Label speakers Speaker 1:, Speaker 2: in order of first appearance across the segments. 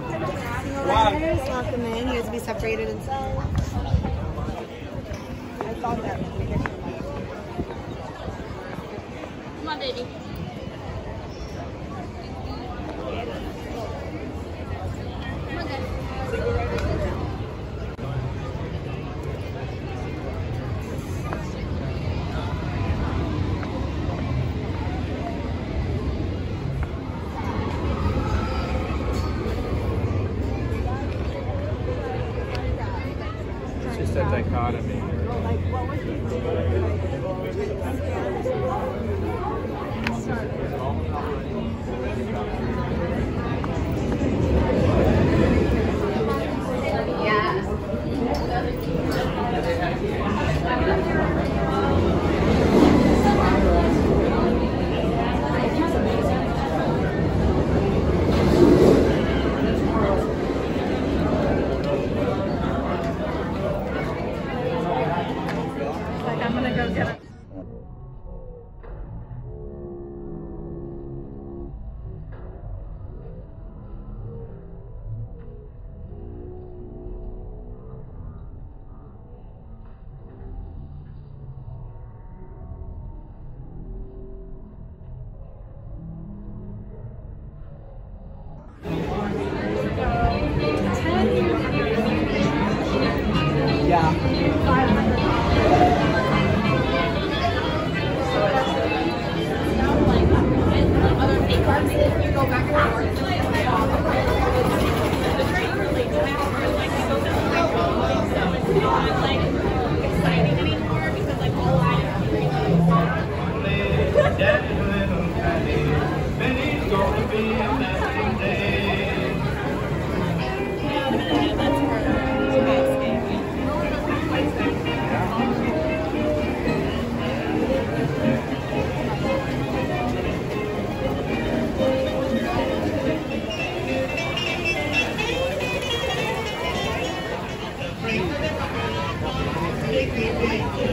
Speaker 1: go.
Speaker 2: Letters, lock in. He has to be separated inside. I thought that.
Speaker 3: Come on, baby.
Speaker 4: Just a dichotomy.
Speaker 1: Like, You go
Speaker 5: back and
Speaker 6: forth. Obrigado.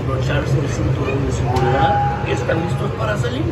Speaker 6: Abrocharse el cinturón de seguridad y están listos para salir.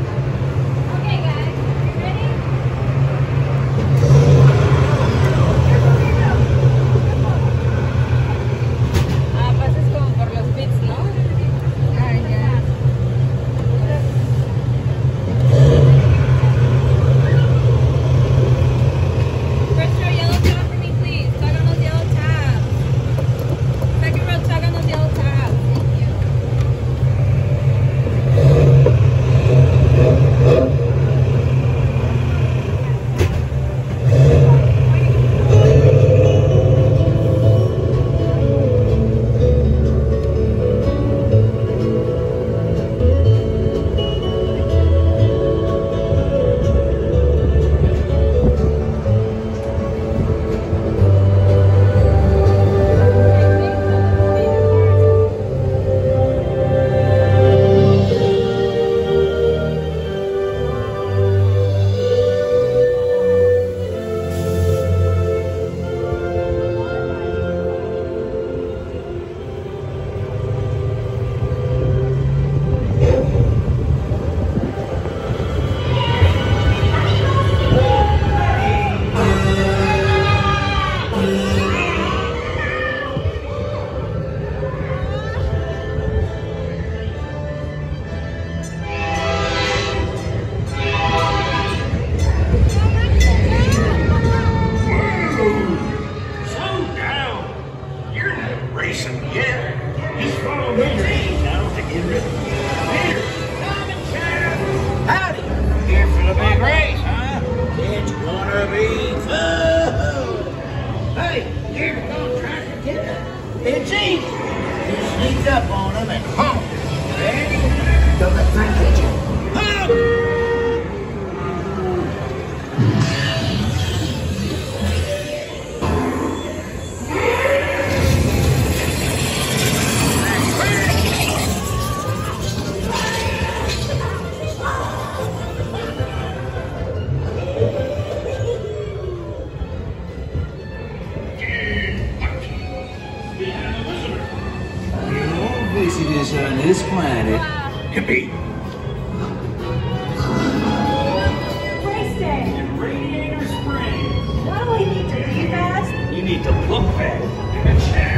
Speaker 7: It's easy. Just sneak up on him and
Speaker 8: No visitors on this planet.
Speaker 7: Yippee.
Speaker 2: Kristen,
Speaker 6: Radiator spring.
Speaker 2: what do we need to be fast?
Speaker 7: You need to look back.